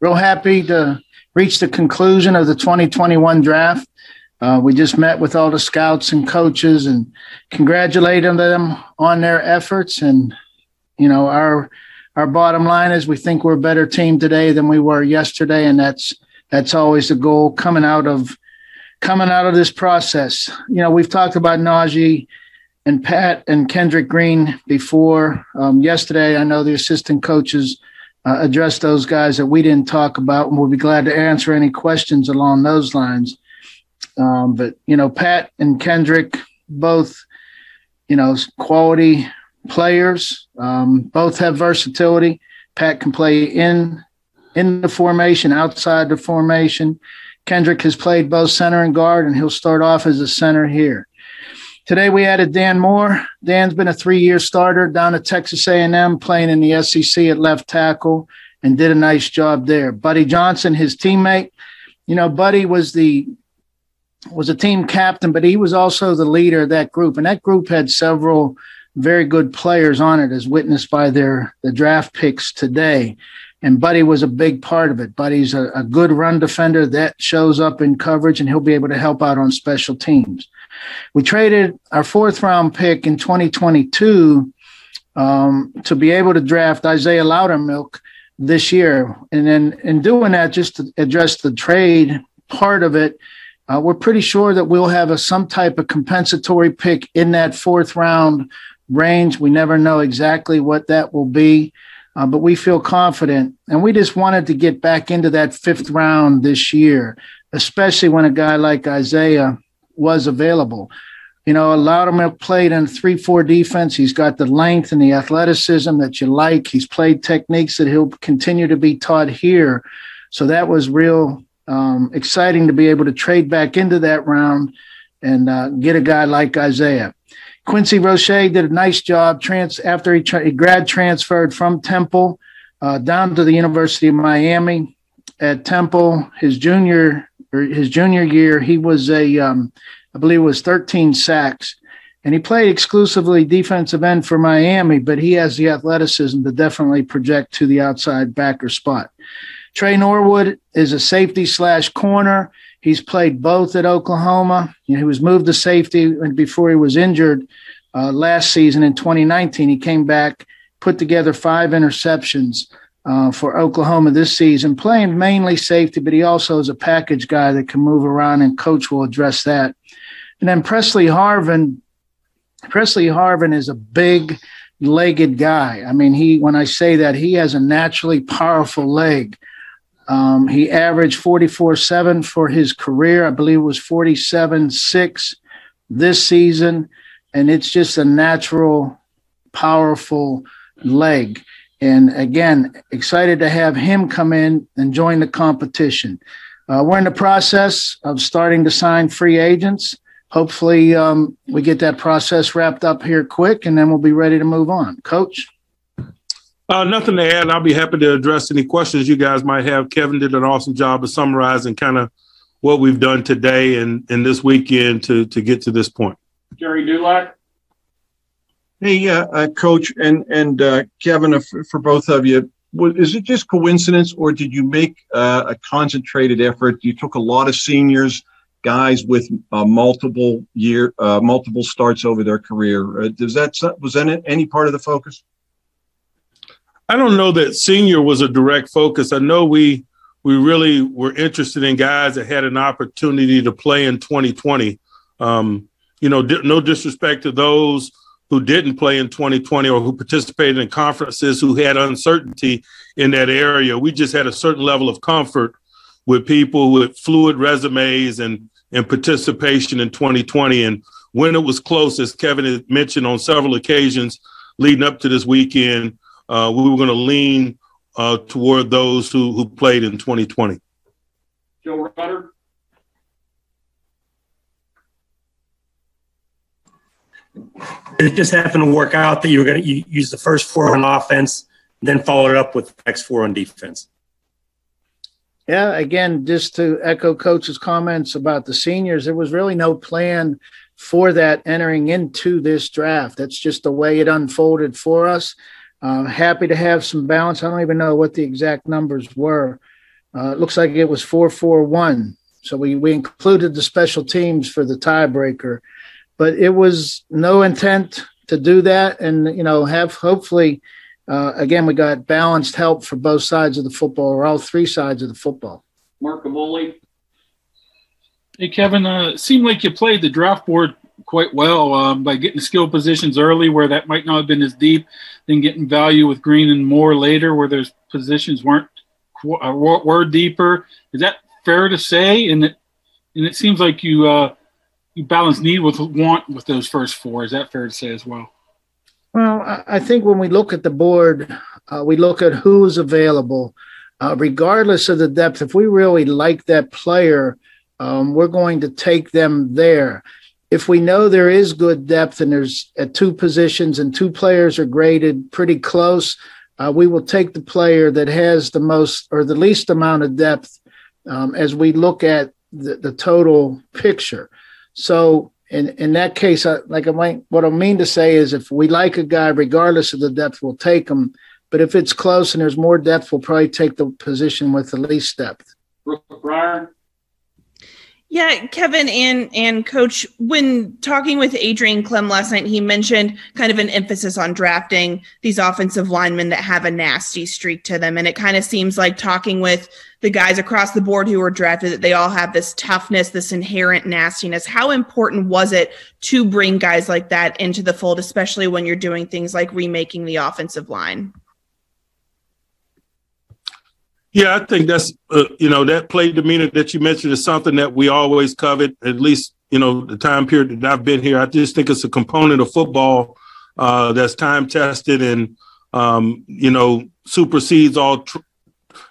real happy to reach the conclusion of the 2021 draft. Uh, we just met with all the scouts and coaches and congratulated them on their efforts. And you know, our our bottom line is we think we're a better team today than we were yesterday, and that's that's always the goal coming out of coming out of this process. You know, we've talked about Najee and Pat and Kendrick Green before. Um, yesterday, I know the assistant coaches uh, addressed those guys that we didn't talk about, and we'll be glad to answer any questions along those lines. Um, but you know, Pat and Kendrick both, you know, quality players. Um, both have versatility. Pat can play in in the formation, outside the formation. Kendrick has played both center and guard, and he'll start off as a center here. Today we added Dan Moore. Dan's been a three-year starter down at Texas A&M, playing in the SEC at left tackle, and did a nice job there. Buddy Johnson, his teammate, you know, Buddy was the was a team captain, but he was also the leader of that group, and that group had several very good players on it, as witnessed by their the draft picks today. And Buddy was a big part of it. Buddy's a, a good run defender that shows up in coverage, and he'll be able to help out on special teams. We traded our fourth round pick in 2022 um, to be able to draft Isaiah Loudermilk this year. And then in doing that, just to address the trade part of it, uh, we're pretty sure that we'll have a, some type of compensatory pick in that fourth round range. We never know exactly what that will be, uh, but we feel confident. And we just wanted to get back into that fifth round this year, especially when a guy like Isaiah was available. You know, Loudermilk played in a 3 4 defense. He's got the length and the athleticism that you like. He's played techniques that he'll continue to be taught here. So that was real um, exciting to be able to trade back into that round and uh, get a guy like Isaiah. Quincy Roche did a nice job trans- after he, tra- he grad transferred from Temple uh, down to the University of Miami. At Temple, his junior or his junior year, he was a, um, I believe it was 13 sacks. And he played exclusively defensive end for Miami, but he has the athleticism to definitely project to the outside backer spot. Tre Norwood is a safety slash corner. He's played both at Oklahoma. You know, he was moved to safety before he was injured uh, last season in 2019. He came back, put together five interceptions uh, for Oklahoma this season, playing mainly safety, but he also is a package guy that can move around, and coach will address that. And then Pressley Harvin, Pressley Harvin is a big legged guy. I mean, he when I say that, he has a naturally powerful leg. Um, he averaged 44 7 for his career. I believe it was 47 6 this season. And it's just a natural, powerful leg. And again, excited to have him come in and join the competition. Uh, we're in the process of starting to sign free agents. Hopefully, um, we get that process wrapped up here quick, and then we'll be ready to move on. Coach? Uh, nothing to add. I'll be happy to address any questions you guys might have. Kevin did an awesome job of summarizing kind of what we've done today and, and this weekend to, to get to this point. Gerry Dulac? Hey, uh, uh, Coach and and uh, Kevin, uh, for, for, both of you, is it just coincidence, or did you make uh, a concentrated effort? You took a lot of seniors, guys with uh, multiple year, multiple starts over their career. does that was that any part of the focus? I don't know that senior was a direct focus. I know we we really were interested in guys that had an opportunity to play in 2020. Um, you know, no disrespect to those who didn't play in 2020 or who participated in conferences who had uncertainty in that area. We just had a certain level of comfort with people with fluid resumes and and participation in 2020. And when it was close, as Kevin had mentioned on several occasions leading up to this weekend, uh, we were going to lean uh, toward those who who played in 2020. Joe Rutter. it just happened to work out that you were going to use the first four on offense, then follow it up with the next four on defense. Yeah, again, just to echo coach's comments about the seniors, there was really no plan for that entering into this draft. That's just the way it unfolded for us. Uh, happy to have some balance. I don't even know what the exact numbers were. Uh, it looks like it was 4 4 1. So we, we included the special teams for the tiebreaker, but it was no intent to do that and, you know, have hopefully, uh, again, we got balanced help for both sides of the football or all three sides of the football. Mark Kaboly. Hey, Kevin, uh, it seemed like you played the draft board quite well um, by getting skill positions early where that might not have been as deep, then getting value with Green and Moore later where those positions weren't uh, were deeper. Is that fair to say? And it and it seems like you uh, you balance need with want with those first four. Is that fair to say as well? Well, I think when we look at the board, uh, we look at who is available, uh, regardless of the depth. If we really like that player, um, we're going to take them there. If we know there is good depth and there's at two positions and two players are graded pretty close, uh, we will take the player that has the most or the least amount of depth um, as we look at the, the, total picture. So in in that case, I, like I might, what I mean to say is, if we like a guy, regardless of the depth, we'll take him. But if it's close and there's more depth, we'll probably take the position with the least depth. Brooke Pryor. Yeah, Kevin and and Coach, when talking with Adrian Klemm last night, he mentioned kind of an emphasis on drafting these offensive linemen that have a nasty streak to them, and it kind of seems like talking with the guys across the board who were drafted that they all have this toughness, this inherent nastiness. How important was it to bring guys like that into the fold, especially when you're doing things like remaking the offensive line? Yeah, I think that's uh, you know that play demeanor that you mentioned is something that we always covet. At least you know the time period that I've been here. I just think it's a component of football uh, that's time tested and um, you know supersedes all tr-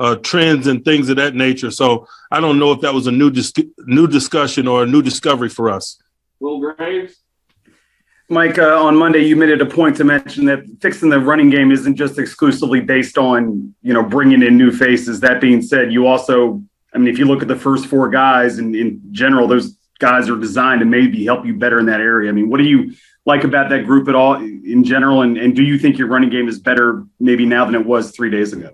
uh, trends and things of that nature. So I don't know if that was a new dis- new discussion or a new discovery for us. Will Graves. Mike, uh, on Monday, you made it a point to mention that fixing the running game isn't just exclusively based on, you know, bringing in new faces. That being said, you also, I mean, if you look at the first four guys and in general, those guys are designed to maybe help you better in that area. I mean, what do you like about that group at all in general? And, and do you think your running game is better maybe now than it was three days ago?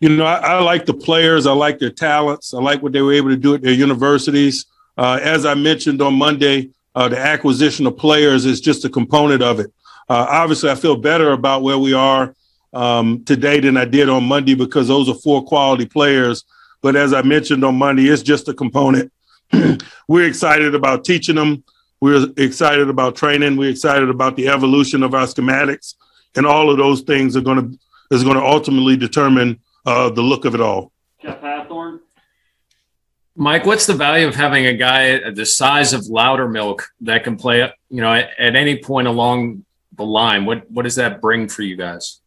You know, I, I like the players. I like their talents. I like what they were able to do at their universities. Uh, as I mentioned on Monday, uh, the acquisition of players is just a component of it. Uh, obviously, I feel better about where we are um, today than I did on Monday because those are four quality players. But as I mentioned on Monday, it's just a component. We're excited about teaching them. We're excited about training. We're excited about the evolution of our schematics, and all of those things are going to is going to ultimately determine uh, the look of it all. Mike, what's the value of having a guy the size of Loudermilk that can play, you know, at, at any point along the line? What what does that bring for you guys?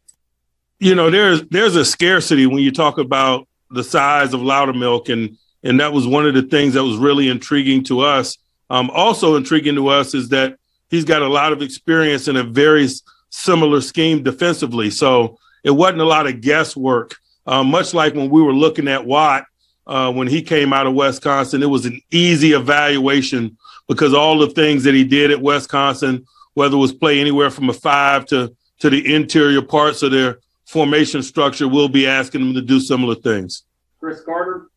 You know, there's there's a scarcity when you talk about the size of Loudermilk, and and that was one of the things that was really intriguing to us. Um, also intriguing to us is that he's got a lot of experience in a very similar scheme defensively. So it wasn't a lot of guesswork. Uh, much like when we were looking at Watt uh, when he came out of Wisconsin. It was an easy evaluation because all the things that he did at Wisconsin, whether it was play anywhere from a five to to the interior parts of their formation structure, we'll be asking them to do similar things. Chris Carter.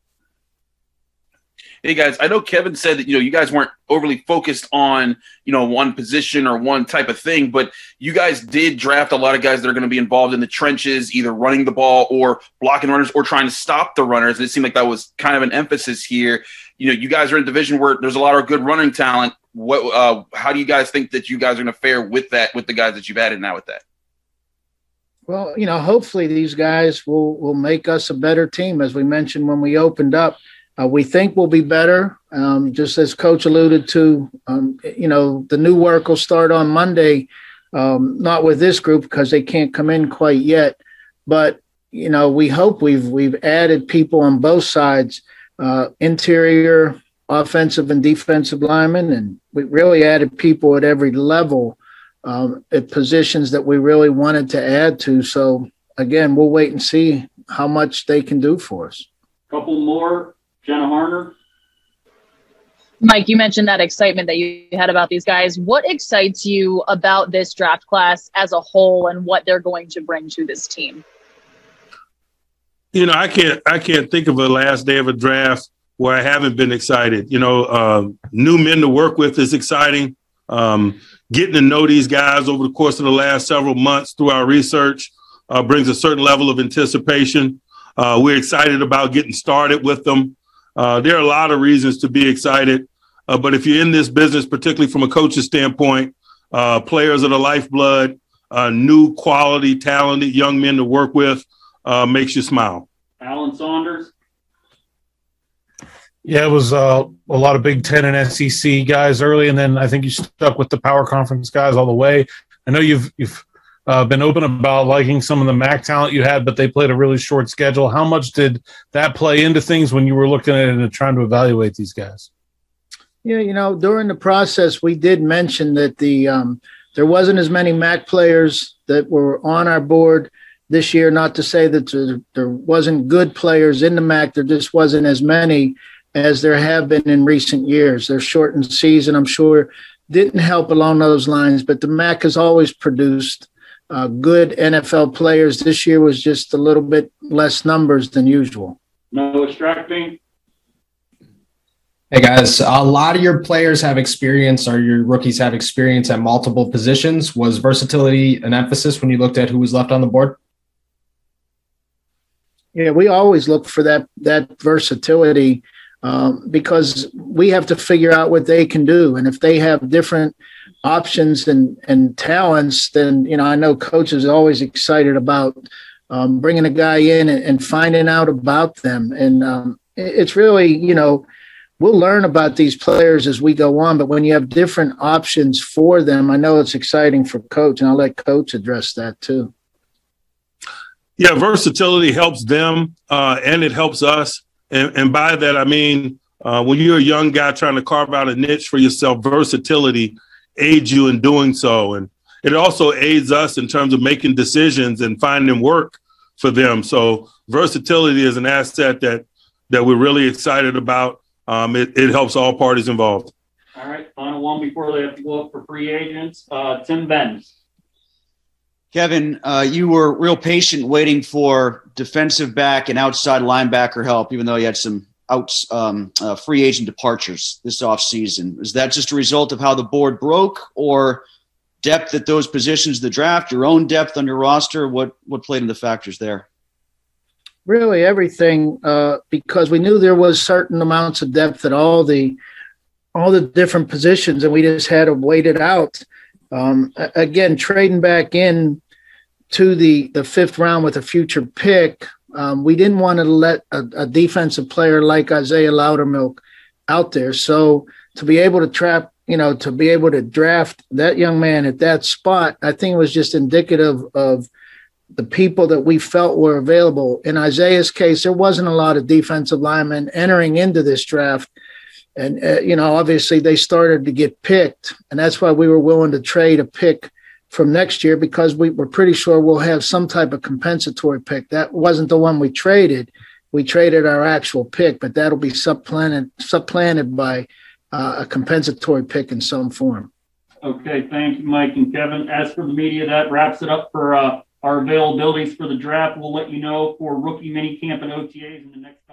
Hey guys, I know Kevin said that you know you guys weren't overly focused on you know one position or one type of thing, but you guys did draft a lot of guys that are going to be involved in the trenches, either running the ball or blocking runners or trying to stop the runners. And it seemed like that was kind of an emphasis here. You know, you guys are in a division where there's a lot of good running talent. What, uh, how do you guys think that you guys are going to fare with that with the guys that you've added now with that? Well, you know, hopefully these guys will will make us a better team, as we mentioned when we opened up uh, we think we'll be better. Um, just as Coach alluded to, um, you know, the new work will start on Monday, um, not with this group because they can't come in quite yet. But you know, we hope we've we've added people on both sides, uh, interior, offensive, and defensive linemen, and we really added people at every level um, at positions that we really wanted to add to. So again, we'll wait and see how much they can do for us. Couple more Jenna Harner. Mike, you mentioned that excitement that you had about these guys. What excites you about this draft class as a whole and what they're going to bring to this team? You know, I can't I can't think of a last day of a draft where I haven't been excited. You know, uh, new men to work with is exciting. Um, getting to know these guys over the course of the last several months through our research uh, brings a certain level of anticipation. Uh, we're excited about getting started with them. Uh, there are a lot of reasons to be excited, uh, but if you're in this business, particularly from a coach's standpoint, uh, players are the lifeblood. new quality, talented young men to work with makes you smile. Alan Saunders. Yeah, it was uh, a lot of Big Ten and SEC guys early, and then I think you stuck with the Power Conference guys all the way. I know you've you've uh, been open about liking some of the MAC talent you had, but they played a really short schedule. How much did that play into things when you were looking at it and trying to evaluate these guys? Yeah, you know, during the process, we did mention that the um, there wasn't as many MAC players that were on our board this year. Not to say that there, wasn't good players in the MAC, there just wasn't as many as there have been in recent years. Their shortened season, I'm sure, didn't help along those lines, but the MAC has always produced uh, good NFL players. This year was just a little bit less numbers than usual. No extracting. Hey guys, a lot of your players have experience, or your rookies have experience at multiple positions. Was versatility an emphasis when you looked at who was left on the board? Yeah, we always look for that that versatility um, because we have to figure out what they can do. And if they have different options and, and talents, then, you know, I know coaches are always excited about um, bringing a guy in and, and, finding out about them. And um, it's really, you know, we'll learn about these players as we go on, but when you have different options for them, I know it's exciting for coach, and I'll let coach address that too. Yeah, versatility helps them uh, and it helps us. And, and by that, I mean, uh, when you're a young guy trying to carve out a niche for yourself, versatility aids you in doing so. And it also aids us in terms of making decisions and finding work for them. So versatility is an asset that that we're really excited about. Um, it, it helps all parties involved. All right, final one before they have to go up for free agents. Uh, Tim Benz. Kevin, uh, you were real patient waiting for defensive back and outside linebacker help, even though you had some outs um, uh, free agent departures this offseason. Is that just a result of how the board broke or depth at those positions the draft, your own depth on your roster? What, what played in the factors there? Really everything, uh, because we knew there was certain amounts of depth at all the all the different positions, and we just had to wait it out. Um, again, trading back in to the the fifth round with a future pick, um, we didn't want to let a, a, defensive player like Isaiah Loudermilk out there. So to be able to trap, you know, to be able to draft that young man at that spot, I think it was just indicative of the people that we felt were available. In Isaiah's case, there wasn't a lot of defensive linemen entering into this draft. And, uh, you know, obviously they started to get picked. And that's why we were willing to trade a pick from next year because we were pretty sure we'll have some type of compensatory pick. That wasn't the one we traded. We traded our actual pick, but that'll be supplanted supplanted by uh, a compensatory pick in some form. Okay, thank you, Mike and Kevin. As for the media, that wraps it up for uh, our availabilities for the draft. We'll let you know for rookie mini camp and OTAs in the next.